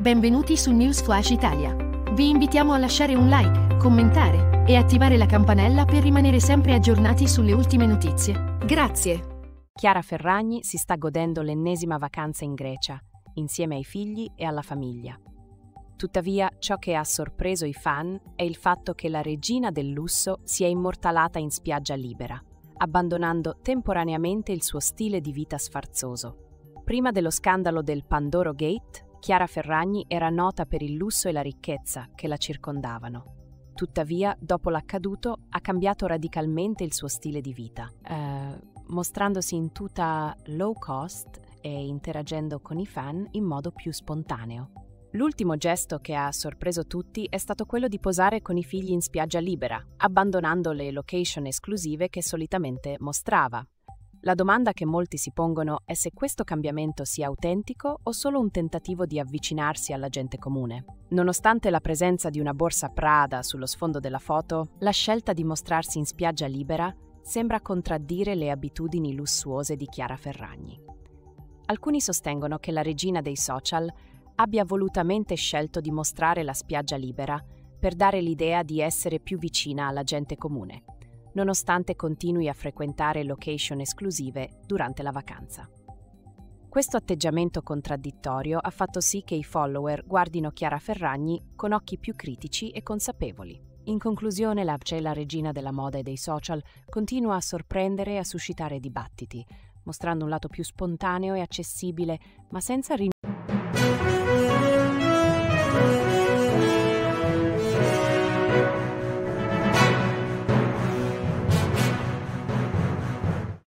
Benvenuti su News Flash Italia. Vi invitiamo a lasciare un like, commentare e attivare la campanella per rimanere sempre aggiornati sulle ultime notizie. Grazie. Chiara Ferragni si sta godendo l'ennesima vacanza in Grecia, insieme ai figli e alla famiglia. Tuttavia, ciò che ha sorpreso i fan è il fatto che la regina del lusso si è immortalata in spiaggia libera, abbandonando temporaneamente il suo stile di vita sfarzoso. Prima dello scandalo del Pandoro Gate, Chiara Ferragni era nota per il lusso e la ricchezza che la circondavano. Tuttavia, dopo l'accaduto, ha cambiato radicalmente il suo stile di vita, eh, mostrandosi in tuta low cost e interagendo con i fan in modo più spontaneo. L'ultimo gesto che ha sorpreso tutti è stato quello di posare con i figli in spiaggia libera, abbandonando le location esclusive che solitamente mostrava. La domanda che molti si pongono è se questo cambiamento sia autentico o solo un tentativo di avvicinarsi alla gente comune. Nonostante la presenza di una borsa Prada sullo sfondo della foto, la scelta di mostrarsi in spiaggia libera sembra contraddire le abitudini lussuose di Chiara Ferragni. Alcuni sostengono che la regina dei social abbia volutamente scelto di mostrare la spiaggia libera per dare l'idea di essere più vicina alla gente comune nonostante continui a frequentare location esclusive durante la vacanza. Questo atteggiamento contraddittorio ha fatto sì che i follower guardino Chiara Ferragni con occhi più critici e consapevoli. In conclusione, la la regina della moda e dei social continua a sorprendere e a suscitare dibattiti, mostrando un lato più spontaneo e accessibile, ma senza rinunziare